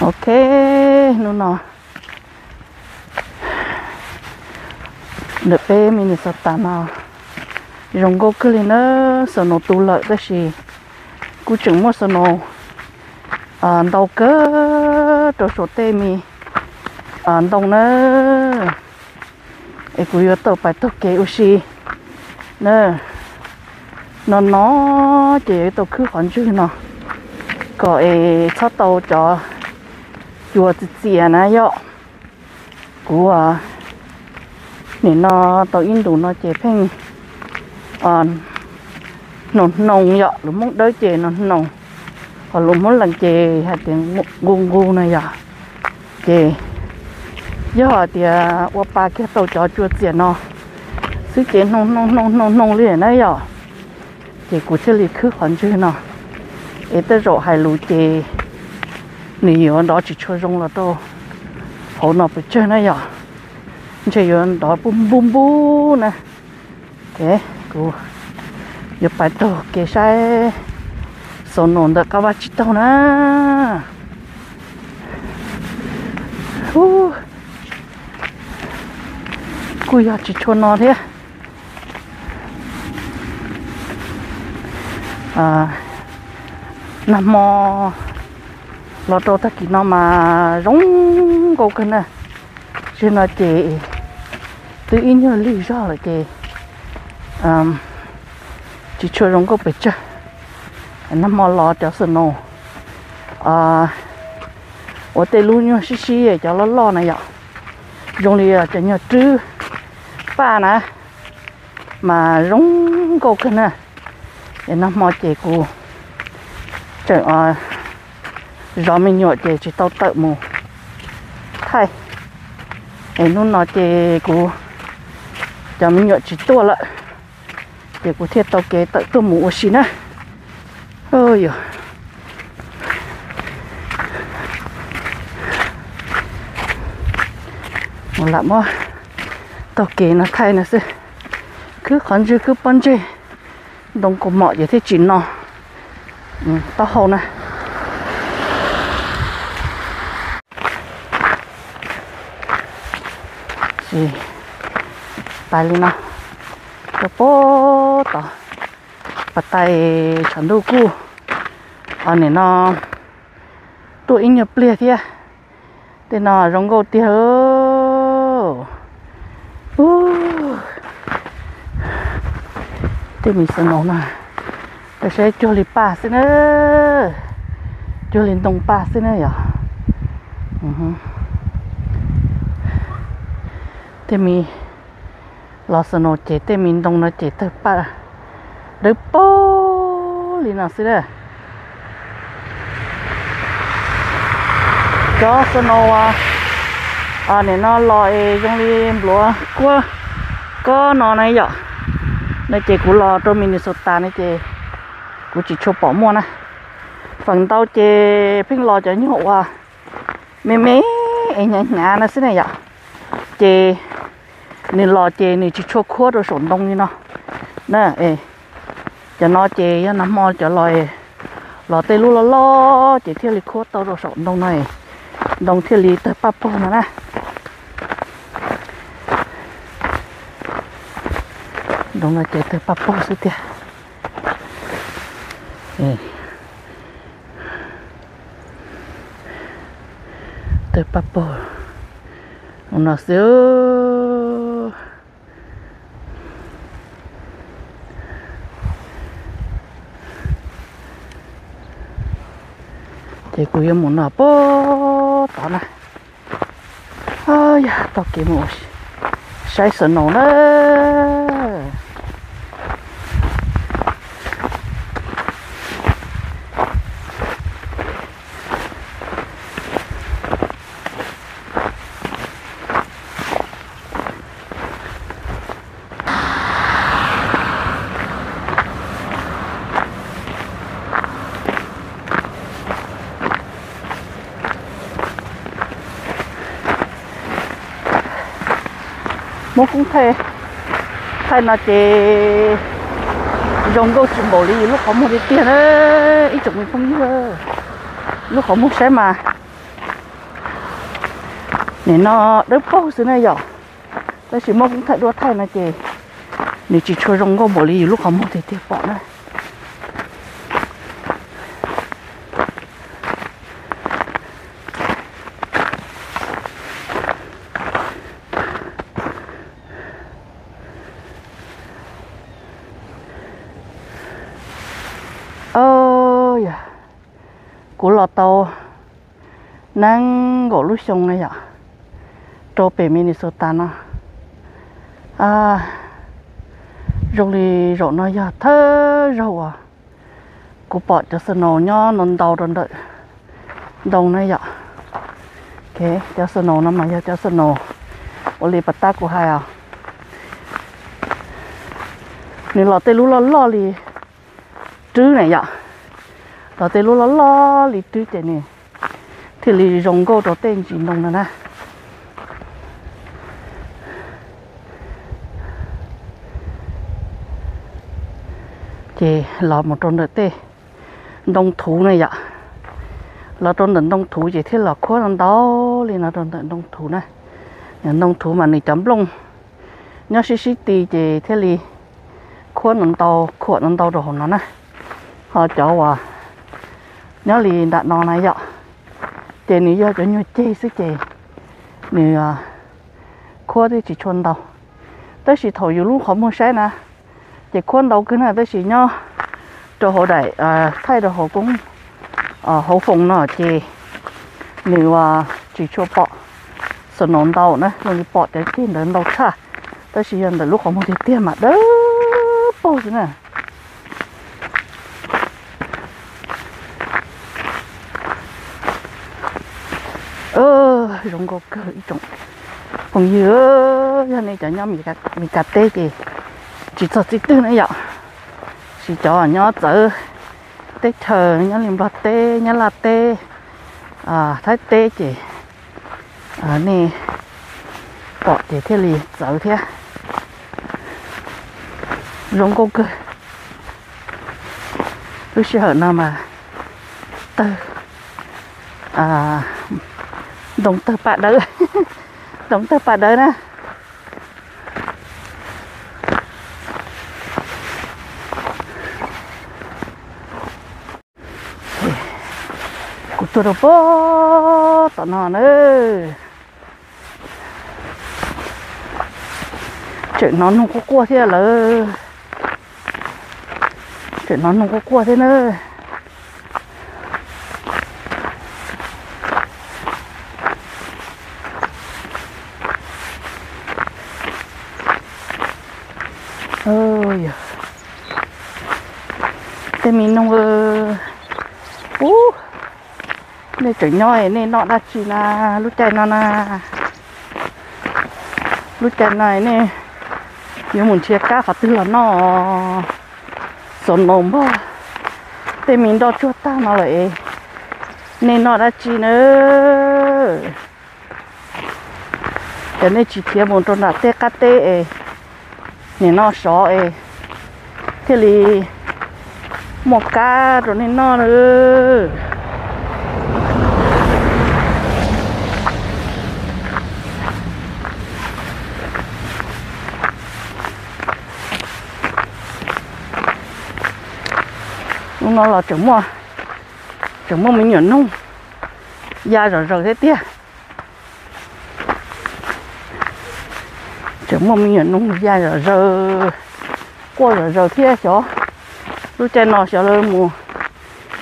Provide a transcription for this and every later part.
ok nó nó được bé mình sợ tạm nào. Rồng gô cứ lên nó sợ nó tu lợi cái gì. Cú chừng mua sợ nó à đầu cơ đồ số tê mi à đầu nó ai cú yếu tàu phải tàu kế ushi nè nó nó chỉ tàu cứ khoản chứ nó có ai cho tàu cho chùa tự tiền á yo của nên nó tàu in đủ nó chế phanh, à nồng nồng yo lúc muốn đỡ chế nó nồng còn lúc muốn lần chế hay tiếng gung gung này ya chế giờ thì qua ba cái tàu cho chùa tiền nó sức chế nồng nồng nồng nồng nồng liền này ya chế cú chơi lịch khứ hoàn chưa nó ấy tới rồi hai lũ chế nhiều đó chỉ cho rong là đâu họ nó bị chơi này à chỉ có đó bum bum bum nè. Thế cô giờ phải đâu cái sai số nón được các bạn chỉ đâu nè hu cô giờ chỉ cho nó thế à nằm mò. lo cho tất cả lo trâu ta kì nó mà rong câu cái nè chứ nó chị tự in nhớ lý do là chị um, chỉ cho rong câu bịch chứ nó mò lo cho sân nô à ở tây luôn nhớ xí xí cho nó lo này vậy rong lý cho nhớ chứ ba nè. Mà rong câu cái nè nó mò chị cô trời ơi gió mình nhọ chè chỉ tao tự mù thay em nó nói chè cú gió mình nhọ chỉ tua lại chè cú thiết tao kế tự tua mù xí nè ôi giời. Một lắm mò. Tao kế nó thay nó sẽ cứ khẩn chứ cứ bắn chứ đông cổ mọ vậy thế chỉ nó. Ừ, tao hầu này gì tay nào. Cái bố tỏ bắt tay chẳng đâu cu. Ờ, anh này nó tụi nhập lia thia thế nó rong gầu tia thế mình sẽ nấu nè để sẽ cho xin nữa cho đông pa xin nữa ừ uh thế mi lo sợ nó chết thế mình đông nó chết thật pa được bố li nào xí đấy cho sợ nó à à này nó lòi trong đi lúa qua có nó này vậy này chỉ cú lo cho Minnesota này chế cú chỉ cho bỏ mua nè phần tao chế phim lo cho những hộ à mẹ mẹ anh nhà nhà nó xí này vậy chế nên lo chỉ này chỉ cho khô rồi sổn đông như nó. Nè, ê. Cho nó chỉ cho nó mò cho lo ê lo tê lu lo lo chỉ theo lịch khô tao rồi sổn đông này. Đông theo lịch tới papo nữa nè. Đông là chạy tới papo sư tiệt ê. Tới papo. Nó xíu? Thì cô em muốn nó bố tao này. Ôi ya tao kiếm một sai sợ nổ nữa một cũng thế thay nó chỉ dùng câu chuyện bổ đi lúc có một cái tiền ấy ít chục mình không nhớ lúc có một xe mà. Để nó đỡ bao xứ này giờ đây chỉ mong cũng thay đua thay này chị nè chỉ cho dùng câu bổ đi lúc có một thì tiền bỏ này của lò tàu nang gỗ lúc sông này ạ. Trô bể Minnesota nó. À rồi thì rồi nó giờ thơ rồi à. Cú bỏ cho sân nổ nhó nón đầu đồn đợi. Đầu này ạ. Ok cho sân nổ nó mà giờ cho sân nổ. Ô lì bắt ta của hai à. Nên lò tê lú lo lo lì. Trứ này ạ tao tê lú lo lo lì tư thế nè thì lì rồng cô đó tên chỉ nông nè nè chị là một trong đợt tê. Đông thú này ạ. Là trong đợt đông thú chỉ thế là khó lắm đó. Liền là trong đợt đông thú này. Nhà đông thú mà này chấm lông. Nhớ xí xí tì chị thế lì. Khó lắm tàu khó lắm tàu rồi nó nè họ cho à nhớ lì đã nó này vậy tiền này giờ cho nhau chơi sức chơi nè à, khoa thì chỉ chôn đầu. Tới chỉ thổi yêu lúc không muốn sáng nè. Chỉ khuôn đầu cứ này tới chỉ nhau cho họ đại à, thay được họ cũng à, họ phồng nó chế, nếu à, chỉ cho bỏ sợ nón đầu nữa rồi đi bỏ để tiền đến đầu cha, tới chỉ giờ lúc không muốn thì tiêm mà đó bao thế này ơ giống có cơ ý trọng còn nhớ cho nên cho nhau mình cà mình tê thì chỉ cho chỉ tư nữa vậy chỉ cho nhỏ chở tê chờ nhỏ là tê à thái tê chị à nè bỏ để thế lì chở thế cơ lúc sợ nào mà tơ à đồng tờ bạn đỡ. Đồng tờ bạn đỡ nè. Tôi đồ bó tao nó nữa chuyện nó không có cua thế là chuyện nó không có cua thế nữa ơi thế mình không ơ uh nên chửi nhoi nên nọ đã chỉ là lúc chạy nó là lúc chạy này nè nếu muốn chia cá phải tư là nó sồn nồm bơ thì mình đo chua ta nó lại nên nó đã chỉ nữa. Cho nên chỉ thiếu một trong là tê cá tê nên nó sọ thế thì một cá rồi nên nó nữa. Nó là trứng mua trứng mua mình nhận nung da rồi rồi thế tia trứng mua mình nhận nung da rồi rồi qua rồi rồi thế chó. Lúc trên nó sẽ lên mùa.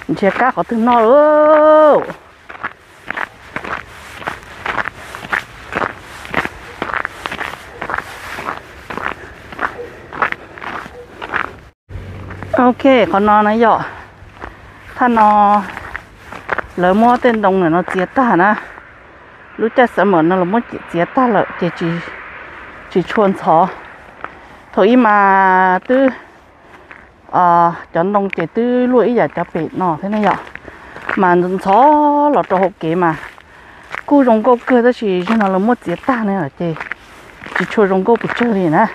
Mình sẽ cá có thứ nó nữa ok còn nó này dọ. ถ้า nó lỡ mua tên đồng này nó chia ta nè lúc cha sợ mở nó là mua chia ta lỡ chỉ chỉ chỉ chuồn chó thôi mà tư à chọn đồng chỉ tư lũi giờ cho bị nó thế này nhở, mà chó là cho hộp kế mà. Cô rong cô cơ đó chỉ cho nó là mua chia ta này ở chị? Chỉ cho rong cô bị chơi nè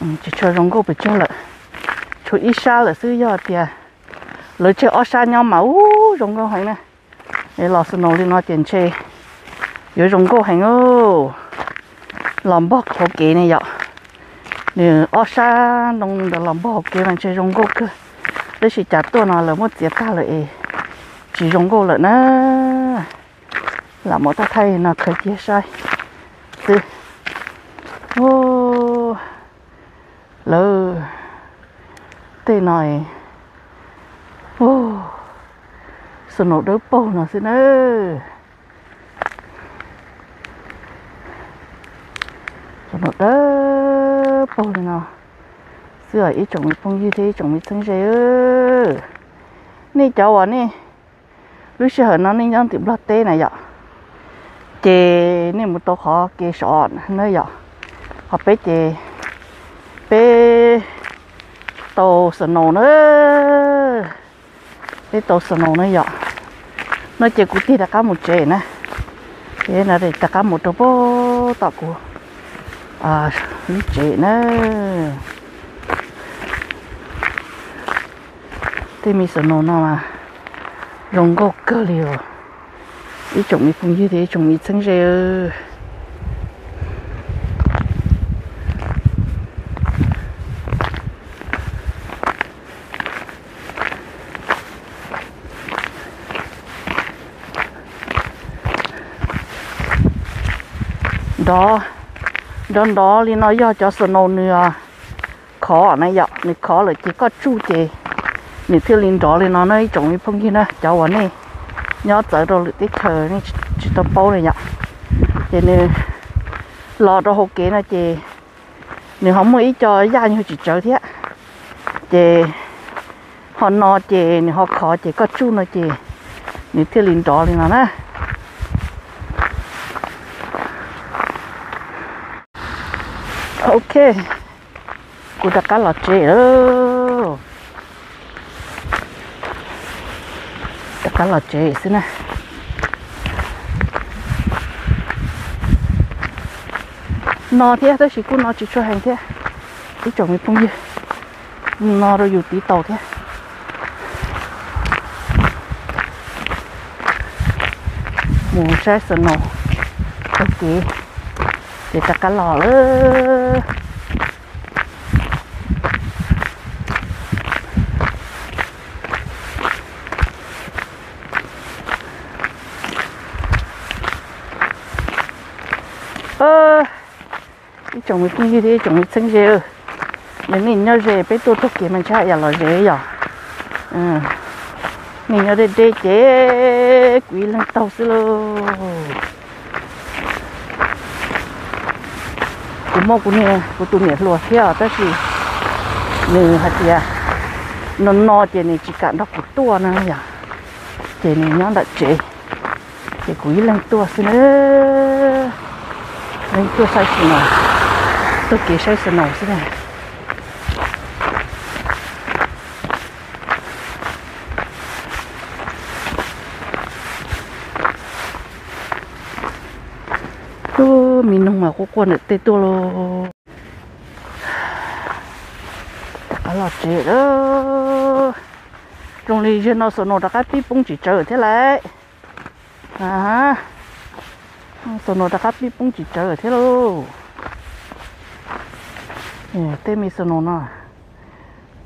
chỉ cho rong cô bị chơi lại chú ít xa là sư giờ tiền lỡ chơi ở xa nhau máu ú rong câu hay nè. Để lò sư nổ lên nó tiền chơi giờ rong cô hành ô làm bóc khổ kế này vậy nè ở xa nông đã làm bóc kế mà chơi rong cô cơ. Đây chỉ chặt tôi nó là một tiệt ta lại chỉ rong cô lại nữa là một ta thay nó khởi chia sai. Từ ô. Lơ tê nòi ô sợ nổ đỡ bầu nó xin ơ sợ nổ đỡ bầu nó sửa ý chồng phong như thế, chồng mình thân dễ ơ. Nè, cháu à nè. Lúc xưa nó nên nhắn tìm lót tê này vậy chè, nè, một tô khó kê sọt nơi vậy họ bé chè tổ sợ nổ nữa. Bé tổ sợ nổ nữa vậy nó chỉ cũng tiếc cá một chè nè thế là để tất cá một tô bố tạo của à lý chè nè thế mình sợ nổ nào mà rong gốc cơ liều. Ý chồng mi cũng như thế, chồng mi chân rêu. Đó. Đó đó li nó do cho snow nữa khó này vậy này khó là chỉ có chu chế nè thiếu linh đó lên nó nói trồng cái phong kia nè cháu anh này. Nhớ tới rồi tiếp thờ này chỉ tao bao này nhở thì nên lo đó hộp kế nè chị. Nếu không mấy cho gia như chị chơi thế chị họ nó chị họ khó chị có chú nó chị. Nè thiếu linh đó lên nó nè ok. Cô đặt cá lọt chế đó. Đặt cá lọt chế xin nè. Nó thế đó chỉ cũng nó chỉ cho hàng thế. Cái chồng mình không gì nó rồi dù tí tàu thế. Mù trái sờ nổ. Ok để tất cả lò nữa chồng mình cũng như thế chồng mình sinh rêu nếu mình nhớ rể bé tôi tốt kia anh cha, là lò rể rồi mình nhớ đây chế quý lần tàu xí lô. Cũng mong cũng nè cũng tụi nè lùa theo tất gì nè à, hạt gì nó no chế này chỉ cả đọc của tua nữa nhỉ chế này nhớ đã chế chế ý lên tua xin nữa lên tua sai xin nào tôi kể sai xin nào xin này tôi mình nông mà có quần được tê tôi lô. Cả là chết đó. Trong này trên nó sợ nó đã cái pi bông chỉ chờ thế lại. À số nó đã cắt đi bông chỉ chờ thế lô. Nè tên mi số nó nè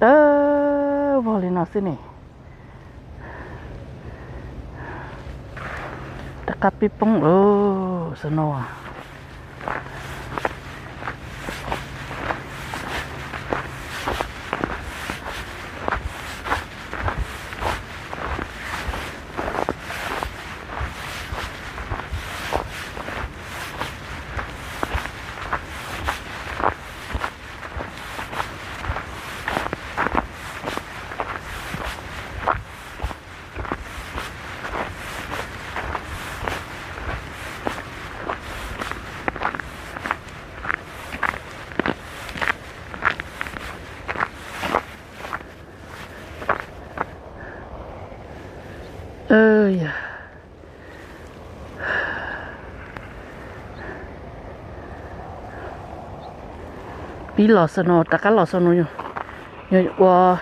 đỡ vào lên nó xin nè. Đã cắt đi bông, ơ số nó à. bí lò sơn nó tất cả lò sơn nó nhớ qua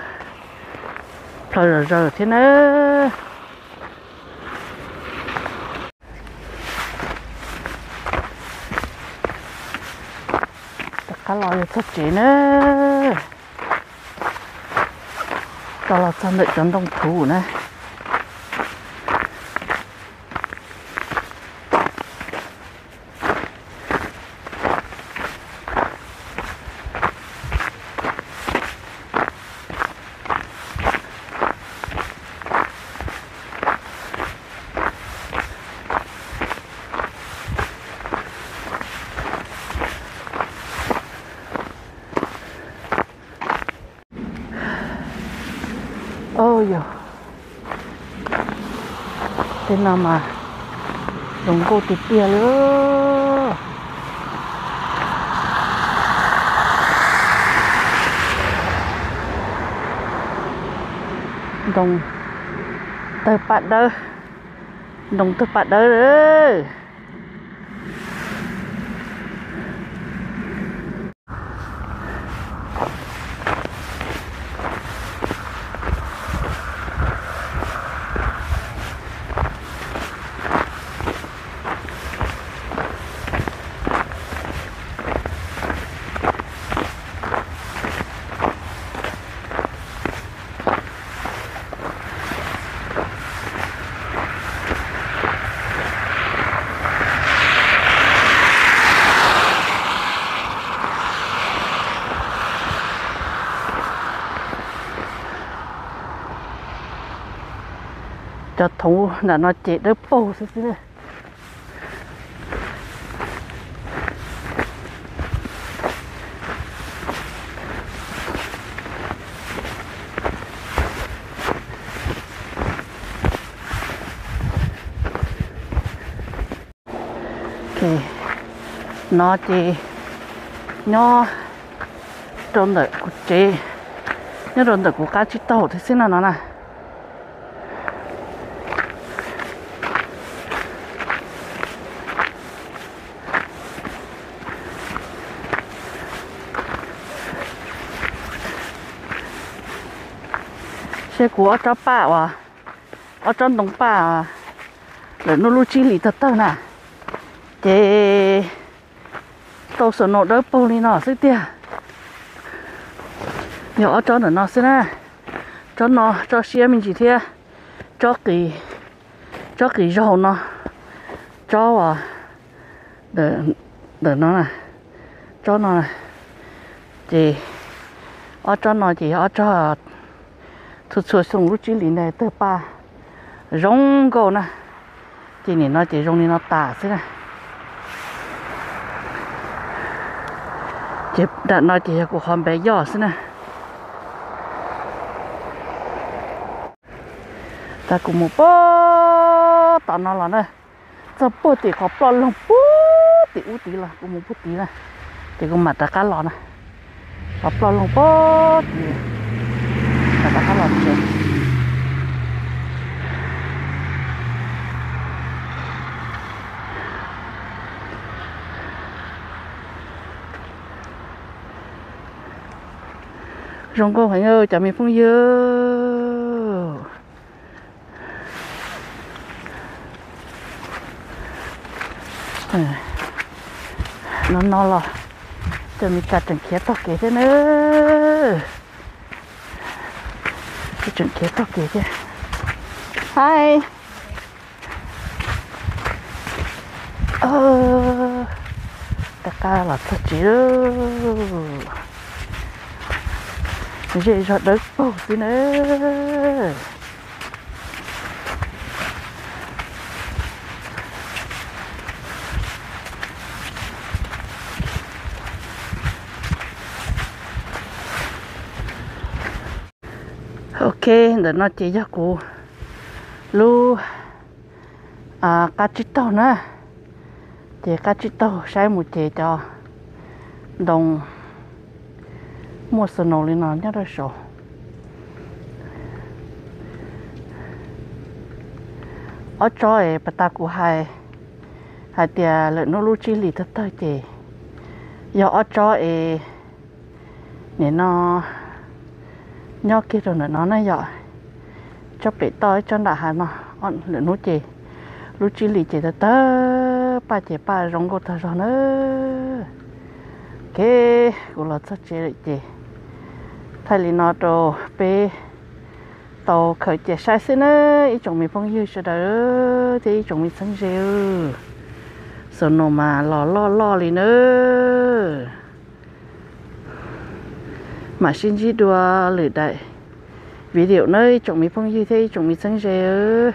phải rồi rồi thế nè, tất cả lò được thất chế nữa đó là trang đợi trong đồng thủ nè. Ôi dồi thế nào mà đồng cô tịt kia nữa? Đồng tờ bạn đó, đồng tờ bạn đó đấy. Cho thú là nó chết đỡ bầu thế này thì nó chỉ nó trong đời của chị nhớ trong đời của cá chị tàu thế xin là nó này xe của cho bà à? Ở trong đồng bà à? Để nó lưu chi lý thật tao nè. Chế tôi sợ nó đỡ bông đi nó sẽ tia nhiều ở trong nó sẽ nè. Cho nó, cho xe mình chỉ thế cho kỳ cho kỳ rau nó. Cho à để để nó nè. Cho nó nè. Chị ở trong nó chỉ ở cho thu thu xong lúc chỉ liền này tới ba. Rong gò nè. Chỉ nhìn nó chỉ rong đi nó tả thế này. Chỉ đặt nó chỉ của hòn bé nhỏ thế này. Ta cũng một bó, tao nó là nè cho bó thì có bó lông bó thì ú tí là, cũng một bó tí là thì cũng mặt ta cá lò nè có bó lông bó thì ta cá lò chơi rong phải ơi chả mình phong dơ nó nó là chả mình chả chẳng kia tóc kia thế nữa cái trận kia kia chứ. Hi. Ờ tất cả là thật đó vậy rồi đất bầu gì nữa ok để nó chỉ cho cô lu à cá chít tàu nữa. Thì cá chít tàu sai một chế cho đồng. Mua sờ nổ lên nó nhớ rồi số ở chỗ ấy, bà ta cũng hay hay tiề lợn nó lu chi lì thật tới chế giờ ở chỗ ấy nên nó nhớ kia rồi nó này giỏi. Cho bị to cho đã hay mà. On lửa nó chị. Lu chi lì chị thật tới ba chị ba rong cô thật rồi nữa ok bé của là chắc chế lại chế thay lý nó đồ bé tàu khởi chế sai xin nữa ý chồng mình phong yêu cho đỡ thì ý chồng mình sinh rêu. Sơn nó mà lo lo lo lì nữa mà xin chỉ đùa lửa đại. Video nơi chúng mình phong như thế chúng mình sáng giờ